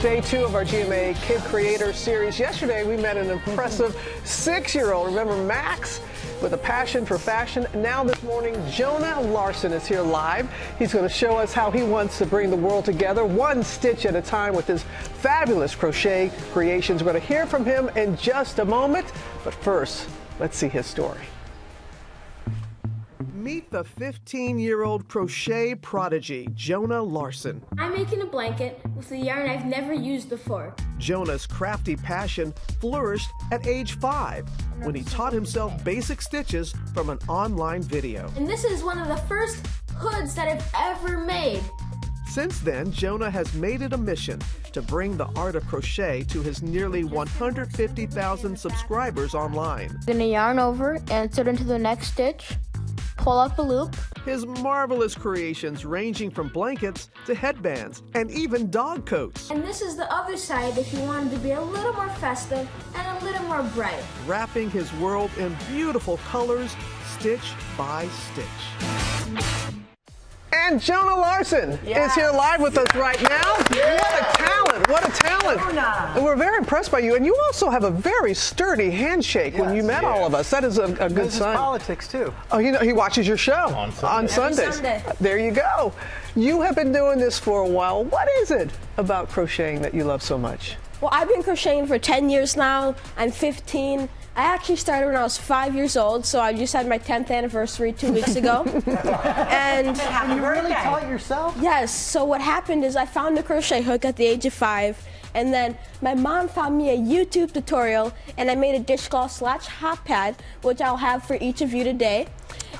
day two of our GMA Kid Creator Series. Yesterday, we met an impressive six-year-old. Remember Max? With a passion for fashion. Now this morning, Jonah Larson is here live. He's going to show us how he wants to bring the world together, one stitch at a time with his fabulous crochet creations. We're going to hear from him in just a moment. But first, let's see his story. Meet the 15 year old crochet prodigy, Jonah Larson. I'm making a blanket with a yarn I've never used before. Jonah's crafty passion flourished at age five when he taught himself basic stitches from an online video. And this is one of the first hoods that I've ever made. Since then, Jonah has made it a mission to bring the art of crochet to his nearly 150,000 subscribers online. I'm gonna yarn over and insert into the next stitch pull up a loop. His marvelous creations ranging from blankets to headbands and even dog coats. And this is the other side if you wanted to be a little more festive and a little more bright. Wrapping his world in beautiful colors, stitch by stitch. And Jonah Larson yes. is here live with us right now. Yes. What a talent! What a talent! Jonah. And we're very impressed by you. And you also have a very sturdy handshake yes. when you met all of us. That is a, a good sign. politics too. Oh, you know, he watches your show on, Sunday. on Sundays. Sunday. There you go. You have been doing this for a while. What is it about crocheting that you love so much? Well, I've been crocheting for 10 years now. I'm 15. I actually started when I was five years old, so I just had my 10th anniversary two weeks ago. and you really taught yourself? Yes. So what happened is I found a crochet hook at the age of five, and then my mom found me a YouTube tutorial, and I made a dishcloth slash hot pad, which I'll have for each of you today.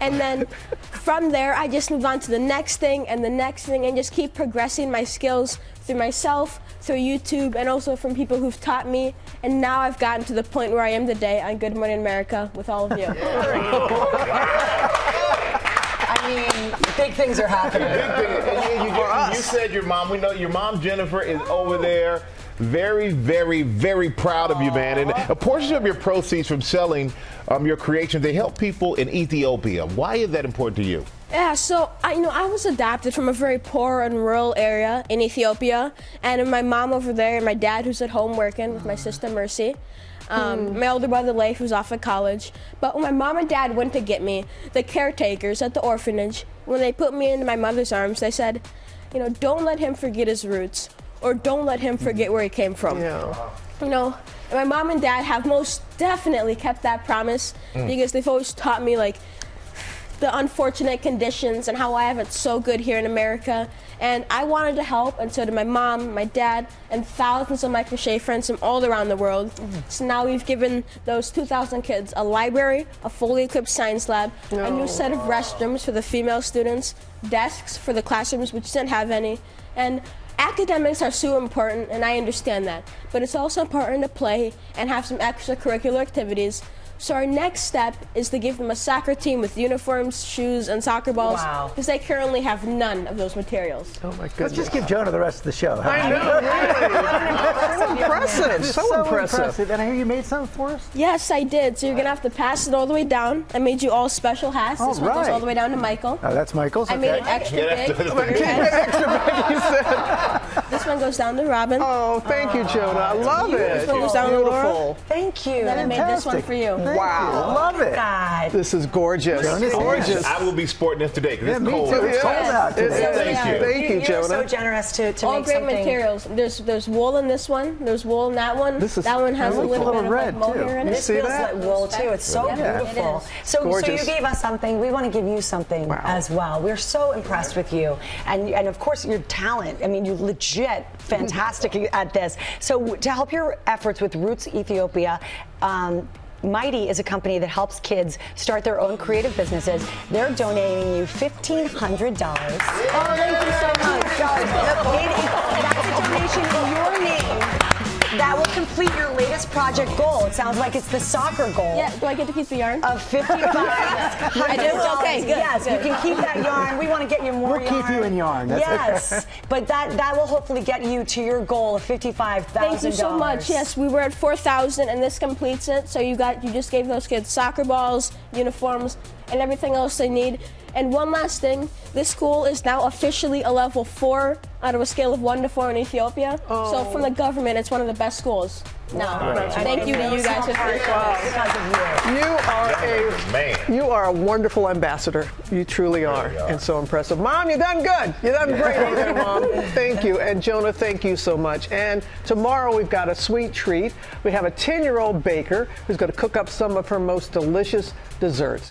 And then from there, I just move on to the next thing and the next thing, and just keep progressing my skills through myself, through YouTube, and also from people who've taught me. And now I've gotten to the point where I am today on Good Morning America with all of you. I mean, big things are happening. Big things. You, you, you said your mom. We know your mom Jennifer is over there very, very, very proud of you, man. And a portion of your proceeds from selling um, your creations, they help people in Ethiopia. Why is that important to you? Yeah, so I you know I was adopted from a very poor and rural area in Ethiopia, and my mom over there, and my dad who's at home working with my sister Mercy. Um, hmm. My older brother Leif who's off at college. But when my mom and dad went to get me, the caretakers at the orphanage, when they put me into my mother's arms, they said, you know, don't let him forget his roots or don't let him forget where he came from. Yeah. You know, my mom and dad have most definitely kept that promise mm. because they've always taught me like the unfortunate conditions and how I have it so good here in America. And I wanted to help, and so did my mom, my dad, and thousands of my crochet friends from all around the world. Mm-hmm. So now we've given those 2,000 kids a library, a fully equipped science lab, no. a new set of restrooms for the female students, desks for the classrooms which didn't have any, and academics are so important, and I understand that. But it's also important to play and have some extracurricular activities so our next step is to give them a soccer team with uniforms, shoes, and soccer balls. Wow. Because they currently have none of those materials. Oh my goodness. Let's just give Jonah the rest of the show. Huh? I know, really. so impressive. So, so impressive. impressive. And I hear you made some for us? Yes, I did. So you're going to have to pass it all the way down. I made you all special hats. All this right. one goes all the way down to Michael. Oh, that's Michael's. I okay. made it extra big. extra big, you said. This one goes down to Robin. Oh, thank you, Jonah. I love it. This one goes down to Laura. Thank you. Then I made this one for you. Thank wow. You. Love it. God. This is gorgeous. Jonas, gorgeous. I will be sporting this today because yeah, it's cold. Too. It's cold out today. Thank you. Thank you, Jonah. You're so generous to, to All make great something. materials. There's there's wool in this one. There's wool in that one. This is, that one has a little, little bit red of like too. mohair in You it. This feels that? like wool too. It's so Yeah, beautiful. it is. So, so you gave us something. We want to give you something Wow. as well. We're so impressed with you, and and of course your talent. I mean, you're legit fantastic at this. So to help your efforts with Roots Ethiopia. Um, Mighty is a company that helps kids start their own creative businesses. They're donating you $1,500. Oh, thank you so much. Complete your latest project goal. It sounds like it's the soccer goal. Yeah, do I get to keep the yarn? Of fifty-five. I do? Okay, good, Yes, good. you can keep that yarn. We want to get you more We'll yarn. keep you in yarn. That's yes, but that that will hopefully get you to your goal of fifty-five thousand. Thank you so much. Yes, we were at 4,000 and this completes it. So you got you just gave those kids soccer balls, uniforms, and everything else they need. And one last thing, this school is now officially a level four out of a scale of one to four in Ethiopia. So from the government, it's one of the best schools. Now, thank you to you guys for because you. You are a Man. You are a wonderful ambassador. You truly are, Really are. and so impressive. Mom, you done good. You done great over there, Mom. Thank you, and Jonah, thank you so much. And tomorrow we've got a sweet treat. We have a 10-year-old baker who's going to cook up some of her most delicious desserts.